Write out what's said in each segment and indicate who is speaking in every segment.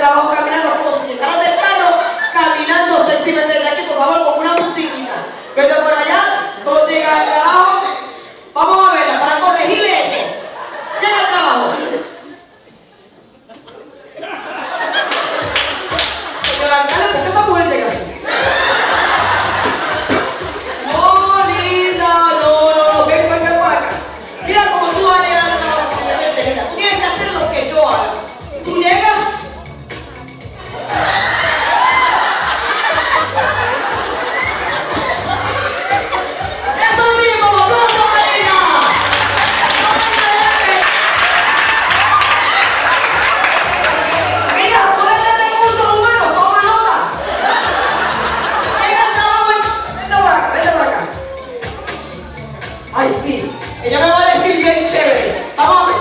Speaker 1: da Ella me va a decir bien chévere. Vamos a ver.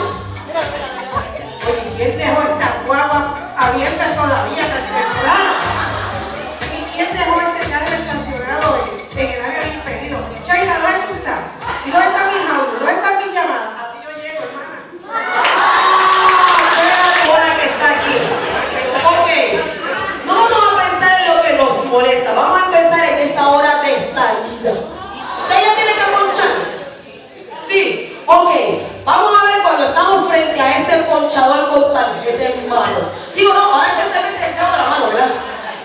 Speaker 1: Oye, ¿quién dejó esa guagua abierta todavía tan temprano? ¿Y quién dejó ese carro estacionado en, el área del impedido? Chaira, ¿dónde está? ¿Y dónde está mi audio? ¿Dónde está mi llamada? Así yo llego, hermana. Hola que está aquí. Ok. No vamos a pensar en lo que nos molesta. Vamos a pensar en esa hora de salida. sempre in mano. Dico no, ma anche se avete il cavolo la mano,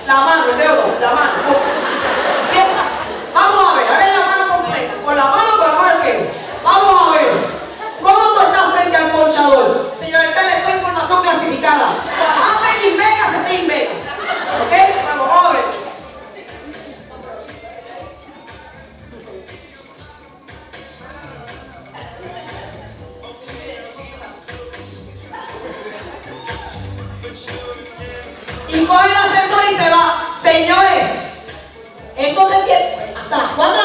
Speaker 1: la mano, devo, la mano, y coge el ascensor y se va. Señores, esto te hasta las 4